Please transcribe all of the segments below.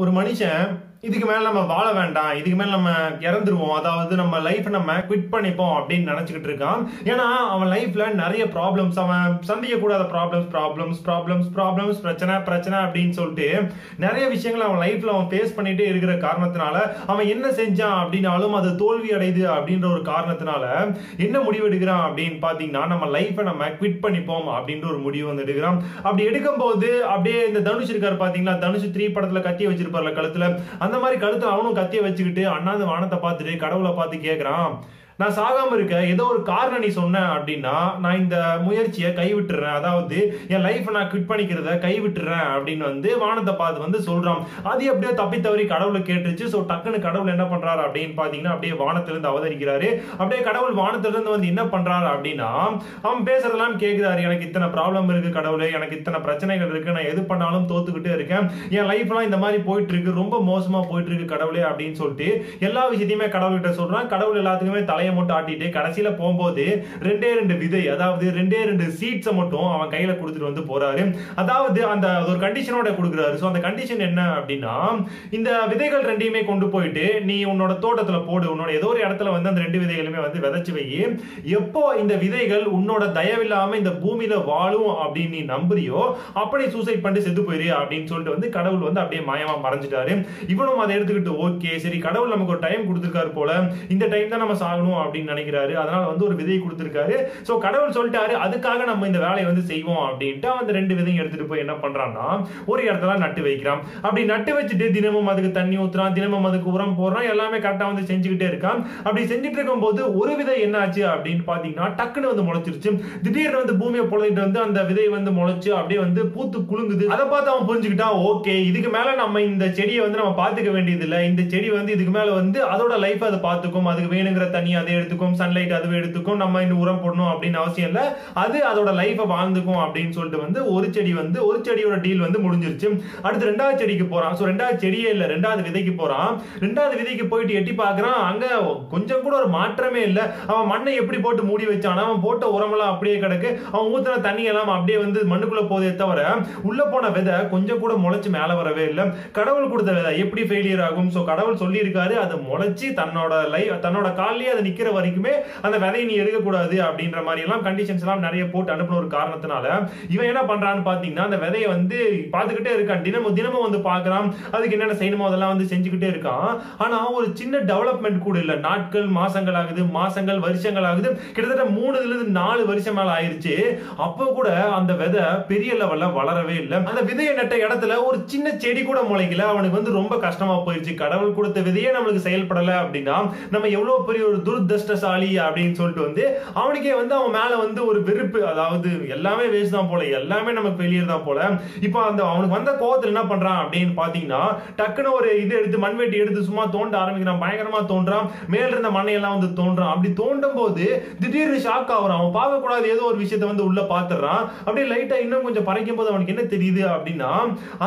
ஒரு மனுஷன் இதுக்கு மேல நம்ம வாழ வேண்டாம் இதுக்கு மேல நம்ம இறந்துருவோம் அதாவது நம்ம லைஃப் நம்ம குவிட் பண்ணிப்போம் அப்படின்னு நினைச்சுக்கிட்டு இருக்கான். ஏன்னா அவன் லைஃப்ல நிறைய ப்ராப்ளம்ஸ் அவன் சந்திக்க கூடாத ப்ராப்ளம்ஸ் ப்ராப்ளம்ஸ் ப்ராப்ளம்ஸ் ப்ராப்ளம்ஸ் பிரச்சனை பிரச்சனை அப்படின்னு சொல்லிட்டு நிறைய விஷயங்களை அவன் லைஃப்ல அவன் ஃபேஸ் பண்ணிகிட்டே இருக்கிற காரணத்தினால அவன் என்ன செஞ்சான் அப்படின்னாலும் அது தோல்வி அடையுது அப்படின்ற ஒரு காரணத்தினால என்ன முடிவு எடுக்கிறான் அப்படின்னு பாத்தீங்கன்னா நம்ம லைஃபை நம்ம குவிட் பண்ணிப்போம் அப்படின்ற ஒரு முடிவு வந்து எடுக்கிறான். அப்படி எடுக்கும்போது அப்படியே இந்த தனுஷ் இருக்காரு பாத்தீங்களா? தனுஷ் த்ரீ படத்துல கட்டி வச்சிருப்பார்ல கழுத்துல. அந்த மாதிரி கழுத்து அவனும் கத்திய வச்சுக்கிட்டு அண்ணாந்து வானத்தை பார்த்துட்டு கடவுளை பார்த்து கேட்குறான் நான் சாகாம இருக்க ஏதோ ஒரு காரணம் நீ சொன்ன அப்படின்னா நான் இந்த முயற்சியை கைவிட்டுறேன். அதாவது என் லைஃப் நான் குவிட் பண்ணிக்கிறத கைவிட்டுறேன் அப்படின்னு வந்து வானத்தை பார்த்து வந்து சொல்றான். அது எப்படியோ தப்பி தவறி கடவுளை கேட்டுச்சு. ஸோ டக்குன்னு கடவுள் என்ன பண்றாரு அப்படின்னு பாத்தீங்கன்னா அப்படியே வானத்திலிருந்து அவதரிக்கிறாரு. அப்படியே கடவுள் வானத்திலிருந்து வந்து என்ன பண்றாரு அப்படின்னா அவன் பேசுறதெல்லாம் கேட்கிறாரு எனக்கு இத்தனை ப்ராப்ளம் இருக்கு கடவுளே எனக்கு இத்தனை பிரச்சனைகள் இருக்கு நான் எது பண்ணாலும் தோத்துக்கிட்டே இருக்கேன். என் லைஃப்லாம் இந்த மாதிரி போயிட்டு இருக்கு ரொம்ப மோசமா போயிட்டு இருக்கு கடவுளே அப்படின்னு சொல்லிட்டு எல்லா விஷயத்தையுமே கடவுள்கிட்ட சொல்றான். கடவுள் எல்லாத்துக்குமே தலைய மட்டும் ஆட்டிட்டு கடைசியில போகும்போது ரெண்டே ரெண்டு விதை அதாவது ரெண்டே ரெண்டு சீட்ஸை மட்டும் அவன் கையில கொடுத்துட்டு வந்து போறாரு. அதாவது அந்த ஒரு கண்டிஷனோட கொடுக்குறாரு. ஸோ அந்த கண்டிஷன் என்ன அப்படின்னா இந்த விதைகள் ரெண்டையுமே கொண்டு போயிட்டு நீ உன்னோட தோட்டத்துல போடு உன்னோட ஏதோ ஒரு இடத்துல வந்து அந்த ரெண்டு விதைகளுமே வந்து விதைச்சு வை. எப்போ இந்த விதைகள் உன்னோட தயவில்லாம இந்த பூமியில வாழும் அப்படின்னு நீ நம்புறியோ அப்படி சூசைட் பண்ணிட்டு செத்து போயிரு அப்படின்னு சொல்லிட்டு வந்து கடவுள் வந்து அப்படியே மாயமா மறைஞ்சிட்டாரு. இவனும் அதை எடுத்துக்கிட்டு ஓகே சரி கடவுள் நமக்கு ஒரு டைம் கொடுத்துருக்காரு போல. இந்த டைம் தான் நம்ம சாகணும். பண்ணணும் அப்படின்னு நினைக்கிறாரு. அதனால வந்து ஒரு விதையை கொடுத்துருக்காரு. ஸோ கடவுள் சொல்லிட்டாரு அதுக்காக நம்ம இந்த வேலையை வந்து செய்வோம் அப்படின்ட்டு அந்த ரெண்டு விதையும் எடுத்துட்டு போய் என்ன பண்றான்னா ஒரு இடத்துல நட்டு வைக்கிறான். அப்படி நட்டு வச்சுட்டு தினமும் அதுக்கு தண்ணி ஊத்துறான் தினமும் அதுக்கு உரம் போடுறான் எல்லாமே கரெக்டா வந்து செஞ்சுக்கிட்டே இருக்கான். அப்படி செஞ்சுட்டு இருக்கும் போது ஒரு விதை என்ன ஆச்சு அப்படின்னு பாத்தீங்கன்னா டக்குன்னு வந்து முளைச்சிருச்சு. திடீர்னு வந்து பூமியை பொழுதுட்டு வந்து அந்த விதை வந்து முளைச்சு அப்படியே வந்து பூத்து குலுங்குது. அதை பார்த்து அவன் புரிஞ்சுக்கிட்டான் ஓகே இதுக்கு மேல நம்ம இந்த செடியை வந்து நம்ம பாத்துக்க வேண்டியது இல்லை இந்த செடி வந்து இதுக்கு மேல வந்து அதோட லைஃப் அதை பார்த்துக்கும். அதுக்கு வேணுங்கிற தண்ணி அதை எடுத்துக்கும் சன்லைட் அதுவே எடுத்துக்கும் நம்ம இந்த உரம் போடணும் அப்படின்னு அவசியம் இல்லை. அது அதோட லைஃபை வாழ்ந்துக்கும் அப்படின்னு சொல்லிட்டு வந்து ஒரு செடி வந்து ஒரு செடியோட டீல் வந்து முடிஞ்சிருச்சு. அடுத்து ரெண்டாவது செடிக்கு போறான். ஸோ ரெண்டாவது செடியே இல்லை ரெண்டாவது விதைக்கு போறான். ரெண்டாவது விதைக்கு போயிட்டு எட்டி பார்க்குறான். அங்க கொஞ்சம் கூட ஒரு மாற்றமே இல்லை. அவன் மண்ணை எப்படி போட்டு மூடி வச்சான் அவன் போட்ட உரமெல்லாம் அப்படியே கிடக்கு. அவன் ஊத்துன தண்ணி எல்லாம் அப்படியே வந்து மண்ணுக்குள்ள போதே தவிர உள்ள போன விதை கொஞ்சம் கூட முளைச்சு மேலே வரவே இல்லை. கடவுள் கொடுத்த விதை எப்படி ஃபெயிலியர் ஆகும்? ஸோ கடவுள் சொல்லியிருக்காரு அதை அது தன்னோட லைஃப் தன்னோட காலிலேயே அதை நிக்கிற வரைக்குமே அந்த விதையை நீ எடுக்கக்கூடாது அப்படின்ற மாதிரி எல்லாம் கண்டிஷன்ஸ் எல்லாம் நிறைய போட்டு அனுப்பின ஒரு காரணத்தினால இவன் என்ன பண்றான்னு பாத்தீங்கன்னா அந்த விதையை வந்து பார்த்துக்கிட்டே இருக்கான். தினமும் தினமும் வந்து பார்க்கறான். அதுக்கு என்னென்ன செய்யணுமோ அதெல்லாம் வந்து செஞ்சுக்கிட்டே இருக்கான். ஆனா ஒரு சின்ன டெவலப்மெண்ட் கூட இல்ல. நாட்கள் மாசங்கள் ஆகுது மாசங்கள் வருஷங்கள் ஆகுது. கிட்டத்தட்ட மூணுல இருந்து நாலு வருஷம் மேல ஆயிருச்சு. அப்போ கூட அந்த விதை பெரிய லெவல்ல வளரவே இல்லை. அந்த விதையை நட்ட இடத்துல ஒரு சின்ன செடி கூட முளைக்கல. அவனுக்கு வந்து ரொம்ப கஷ்டமா போயிருச்சு. கடவுள் கொடுத்த விதையே நம்மளுக்கு செயல்படல அப்படின்னா நம்ம எவ்வளவு பெரிய ஒரு துர்தஷ்டசாலி அப்படின்னு சொல்லிட்டு வந்து அவனுக்கே வந்து அவன் மேல வந்து ஒரு வெறுப்பு. அதாவது எல்லாமே வேஸ்ட் தான் போல. எல்லாமே நமக்கு ஃபெயிலியர் தான் போல. இப்போ அந்த அவனுக்கு வந்த கோவத்தில் என்ன பண்றான் அப்படின்னு பாத்தீங்கன்னா டக்குன்னு ஒரு இது எடுத்து மண்வெட்டி எடுத்து சும்மா தோண்ட ஆரம்பிக்கிறான். பயங்கரமா தோன்றான். மேல இருந்த மண்ணையெல்லாம் வந்து தோன்றான். அப்படி தோண்டும் போது திடீர்னு ஷாக் ஆகுறான். அவன் பார்க்க கூடாது ஏதோ ஒரு விஷயத்த வந்து உள்ள பாத்துறான். அப்படியே லைட்டா இன்னும் கொஞ்சம் பறைக்கும் போது அவனுக்கு என்ன தெரியுது அப்படின்னா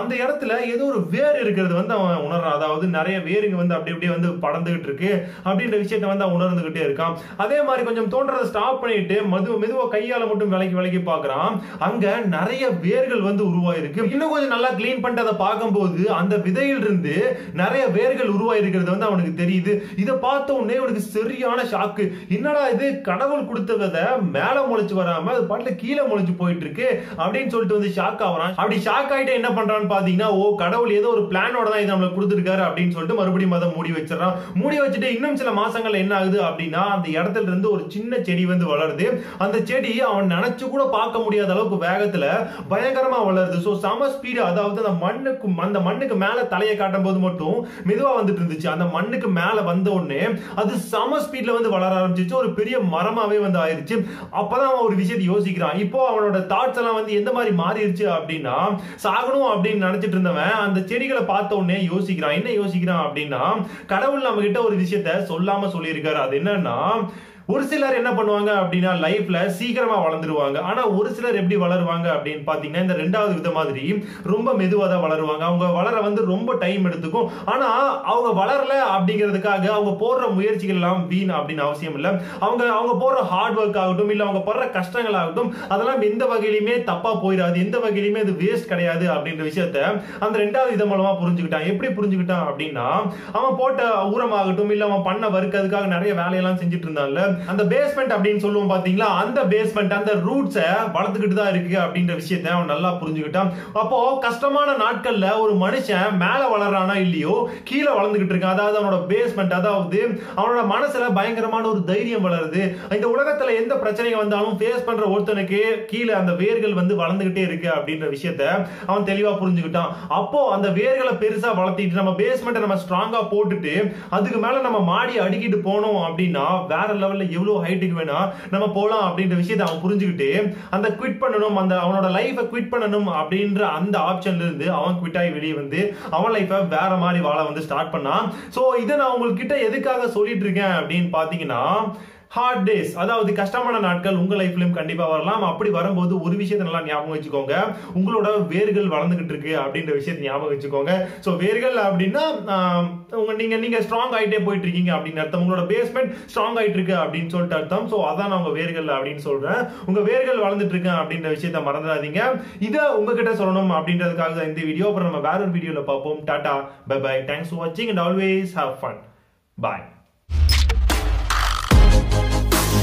அந்த இடத்துல ஏதோ ஒரு வேர் இருக்கிறது வந்து அவன் உணர்றான். அதாவது நிறைய வேருங்க வந்து அப்படி அப்படியே வந்து படந்துகிட்டு இருக்கு. அப்படின்ற விஷயத்த வந்து அவன் உணர்ந்துகிட்டே இருக்கான். அதே மாதிரி கொஞ்சம் தோன்றதை ஸ்டாப் பண்ணிட்டு மது மெதுவா கையால மட்டும் விலைக்கு விலைக்கு பாக்குறான் அங்க நிறைய வேர்கள் வந்து உருவாயிருக்கு. இன்னும் கொஞ்சம் நல்லா கிளீன் பண்ணிட்டு அதை பார்க்கும்போது அந்த விதையில் இருந்து நிறைய வேர்கள் உருவாயிருக்கிறது வந்து அவனுக்கு தெரியுது. இதை பார்த்த உடனே அவனுக்கு சரியான ஷாக்கு என்னடா இது? கடவுள் கொடுத்த விதை மேல முளைச்சு வராம அது பாட்டுல கீழே முளைச்சு போயிட்டு இருக்கு அப்படின்னு சொல்லிட்டு வந்து ஷாக் ஆகிறான். அப்படி ஷாக் ஆயிட்டு என்ன பண்றான்னு பாத்தீங்கன்னா ஓ கடவுள் ஏதோ ஒரு பிளானோட தான் இது நம்மளுக்கு கொடுத்துருக்காரு அப்படின்னு சொல்லிட்டு மறுபடியும் அதை மூடி வச்சிடறான். மூடி வச்சுட்டு இன்னும் சில மாசங்கள்ல என்ன ஆகுது அப்படின்னா அந்த இடத்துல இருந்து ஒரு சின்ன செடி வந்து வளருது. அந்த செடி அவன் நினைச்சு கூட பார்க்க முடியாத அளவுக்கு வேகத்துல பயங்கரமா வளருது. ஸோ சம ஸ்பீடு அதாவது அந்த மண்ணுக்கு அந்த மண்ணுக்கு மேல தலையை காட்டும் போது மட்டும் மெதுவா வந்துட்டு இருந்துச்சு. அந்த மண்ணுக்கு மேல வந்த உடனே அது சம ஸ்பீட்ல வந்து வளர ஆரம்பிச்சிச்சு ஒரு பெரிய மரமாவே வந்து ஆயிருச்சு. அப்பதான் அவன் ஒரு விஷயத்தை யோசிக்கிறான். இப்போ அவனோட தாட்ஸ் எல்லாம் வந்து எந்த மாதிரி மாறிடுச்சு அப்படின்னா சாகணும் அப்படின்னு நினைச்சிட்டு இருந்தவன் அந்த செடிகளை பார்த்த உடனே யோசிக்கிறான். என்ன யோசிக்கிறான் அப்படின்னா கடவுள் நம்ம கிட்ட ஒரு விஷயத்த சொல்லாம சொல்லியிருக்காரு. அது என்னன்னா ஒரு சிலர் என்ன பண்ணுவாங்க அப்படின்னா லைஃப்ல சீக்கிரமா வளர்ந்துருவாங்க. ஆனா ஒரு சிலர் எப்படி வளருவாங்க அப்படின்னு பாத்தீங்கன்னா இந்த ரெண்டாவது வித மாதிரி ரொம்ப மெதுவாக தான் வளருவாங்க. அவங்க வளர வந்து ரொம்ப டைம் எடுத்துக்கும். ஆனா அவங்க வளரல அப்படிங்கிறதுக்காக அவங்க போடுற முயற்சிகள் எல்லாம் வீண் அப்படின்னு அவசியம் இல்லை. அவங்க அவங்க போடுற ஹார்ட் ஒர்க் ஆகட்டும் இல்ல அவங்க படுற கஷ்டங்கள் ஆகட்டும் அதெல்லாம் எந்த வகையிலுமே தப்பா போயிடாது எந்த வகையிலுமே அது வேஸ்ட் கிடையாது அப்படின்ற விஷயத்த அந்த ரெண்டாவது வித மூலமா புரிஞ்சுக்கிட்டான். எப்படி புரிஞ்சுக்கிட்டான் அப்படின்னா அவன் போட்ட ஊரமாகட்டும் இல்ல அவன் பண்ண வர்க்கு அதுக்காக நிறைய வேலையெல்லாம் செஞ்சுட்டு இருந்தான்ல. அந்த பேஸ்மெண்ட் அப்படின்னு சொல்லுவோம் பாத்தீங்களா? அந்த பேஸ்மெண்ட் அந்த ரூட்ஸை வளர்த்துக்கிட்டு தான் இருக்கு அப்படின்ற விஷயத்த அவன் நல்லா புரிஞ்சுக்கிட்டான். அப்போ கஷ்டமான நாட்கள்ல ஒரு மனுஷன் மேல வளர்றானா இல்லையோ கீழே வளர்ந்துகிட்டு இருக்கான். அதாவது அவனோட பேஸ்மெண்ட் அதாவது அவனோட மனசுல பயங்கரமான ஒரு தைரியம் வளருது. இந்த உலகத்துல எந்த பிரச்சனைகள் வந்தாலும் ஃபேஸ் பண்ற ஒருத்தனுக்கு கீழே அந்த வேர்கள் வந்து வளர்ந்துகிட்டே இருக்கு அப்படின்ற விஷயத்த அவன் தெளிவா புரிஞ்சுக்கிட்டான். அப்போ அந்த வேர்களை பெருசா வளர்த்திட்டு நம்ம பேஸ்மெண்ட்டை நம்ம ஸ்ட்ராங்கா போட்டுட்டு அதுக்கு மேல நம்ம மாடி அடிக்கிட்டு போனோம் அப்படின்னா வேற லெவல்ல எவ்வளவு ஹைட்டுக்கு வேணா நம்ம போலாம் அப்படின்ற விஷயத்தை அவன் புரிஞ்சுக்கிட்டு அந்த குவிட் பண்ணணும் அந்த அவனோட லைஃபை குவிட் பண்ணணும் அப்படின்ற அந்த ஆப்ஷன்ல இருந்து அவன் குவிட் ஆகி வெளியே வந்து அவன் லைஃபை வேற மாதிரி வாழ வந்து ஸ்டார்ட் பண்ணான். ஸோ இதை நான் உங்ககிட்ட எதுக்காக சொல்லிட்டு இருக்கேன் அப்படின்னு பாத்தீங்கன்னா ஹார்ட் டேஸ் அதாவது கஷ்டமான நாட்கள் உங்க லைஃப்லயும் கண்டிப்பா வரலாம். அப்படி வரும்போது ஒரு விஷயத்தை நல்லா ஞாபகம் வச்சுக்கோங்க. உங்களோட வேர்கள் வளர்ந்துகிட்டு இருக்கு அப்படின்ற விஷயத்தை ஞாபகம் வச்சுக்கோங்க. சோ வேர்கள் அப்படின்னா உங்க நீங்க நீங்க ஸ்ட்ராங் ஆயிட்டே போயிட்டு இருக்கீங்க அப்படின்னு அர்த்தம். உங்களோட பேஸ்மெண்ட் ஸ்ட்ராங் ஆயிட்டு இருக்கு அப்படின்னு சொல்லிட்டு அர்த்தம். சோ அதான் நான் உங்க வேர்கள் அப்படின்னு சொல்றேன். உங்க வேர்கள் வளர்ந்துட்டு இருக்கு அப்படின்ற விஷயத்த மறந்துடாதீங்க. இதை உங்ககிட்ட சொல்லணும் அப்படின்றதுக்காக தான் இந்த வீடியோ அப்புறம் நம்ம வேற ஒரு வீடியோல பார்ப்போம். Tata bye bye thanks for வாட்சிங் and always have fun bye